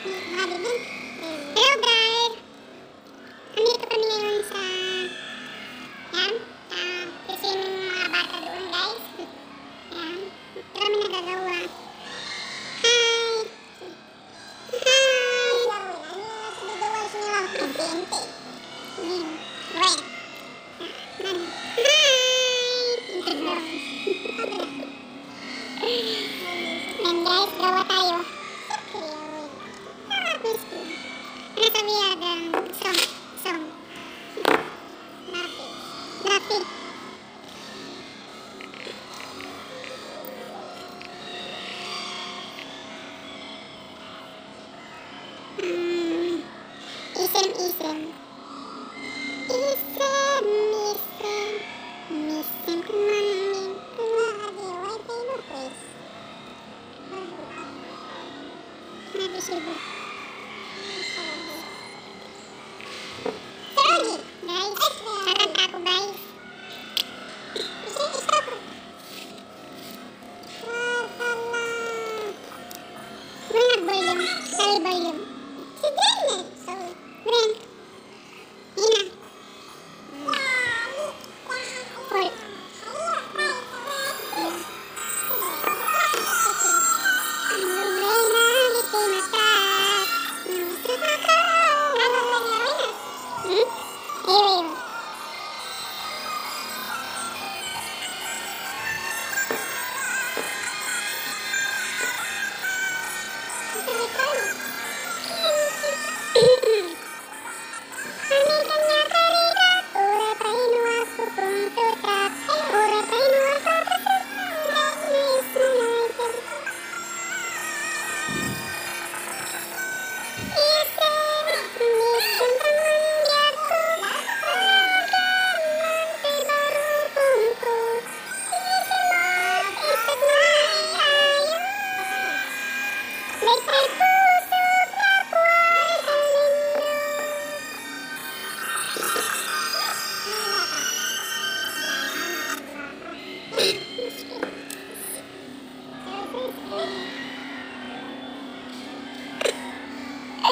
Hello, guys! Andito kami ngayon sa... Yan. Uh, yung mga bata doon, guys. Yan. Ito kami nagagawa. Hi! Hi! Yan. Wait. Yan. Hi! Isem, isem. Isem, isem. Isem kumanin. Kumari, why guys. Guys. Wala volume. Sorry. Si So, Glenn. Ina.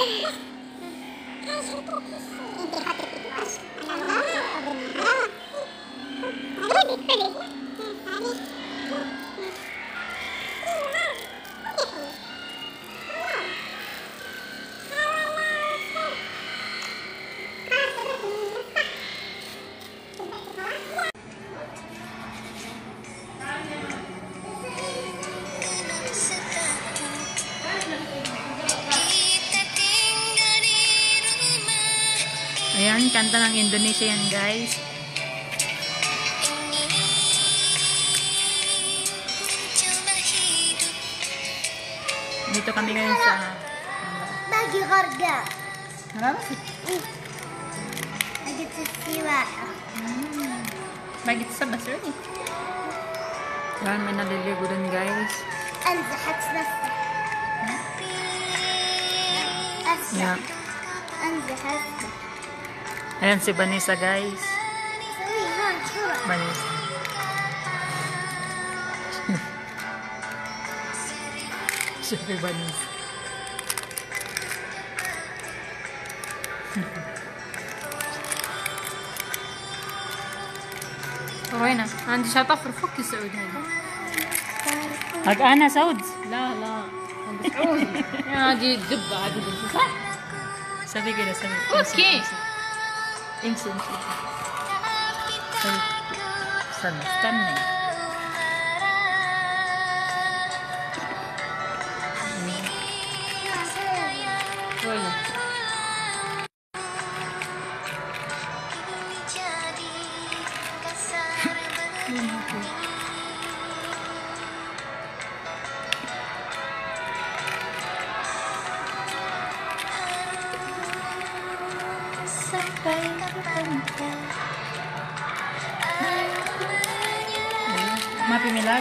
Full. Hmm? Yan, kanta ng Indonesia yan guys. Dito kami ngayon sa... Bagi harga. Bagi sa siwa. Hmm. Bagi sa basura nih. Yan, may naliligo din guys. Ang zahat sa Yeah. And the ya. zahat Ayan si Vanessa, guys. سويها بسرعة Vanessa. Siyempre, Vanessa. وين عندي شطف رفك السعود هذا هاك انا سعود لا لا عند سعودي هذه الدبة هذه بنتي صح؟ سوي كده سوي اوكي Incense itu. Sun. Sun. Hmm. Mapi Milagro.